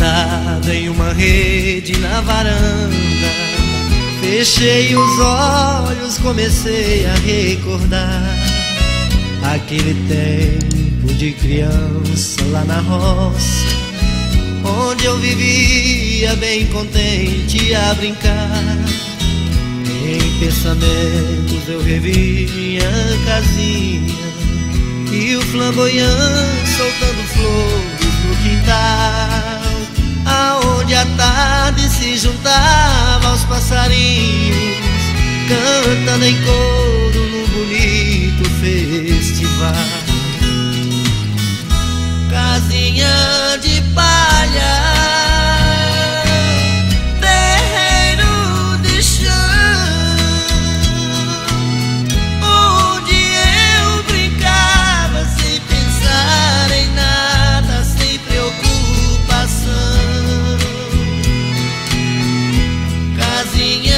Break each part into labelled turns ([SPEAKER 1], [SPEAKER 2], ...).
[SPEAKER 1] deitado em uma rede na varanda. Fechei os olhos, comecei a recordar aquele tempo de criança lá na roça, onde eu vivia bem contente a brincar. Em pensamentos eu revi minha casinha e o flamboyant soltando flores no quintal Aonde a tarde se juntava aos passarinhos Cantando em coro singing.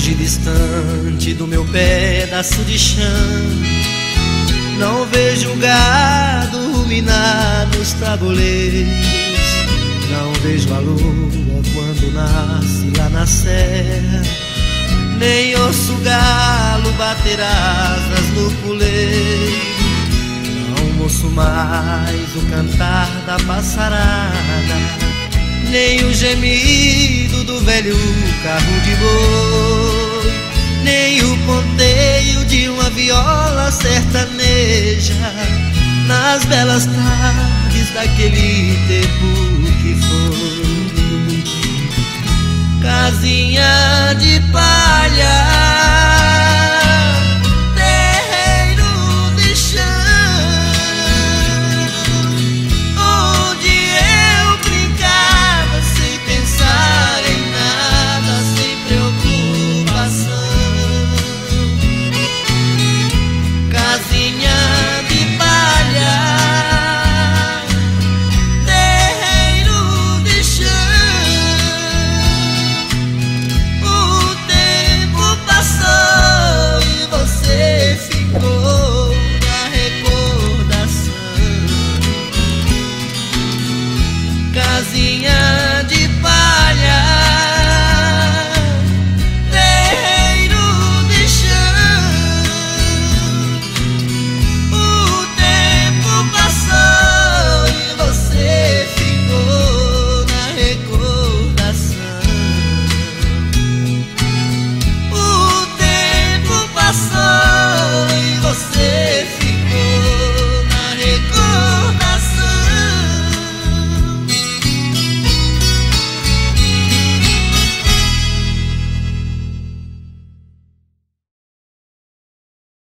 [SPEAKER 1] Distante do meu pedaço de chão. Não vejo gado ruminar nos tabuleiros. Não vejo a lua quando nasce lá na serra. Nem ouço galo bater asas no puleiro. Não ouço mais o cantar da passarada nem o gemido do velho carro de boi, belas tardes casinha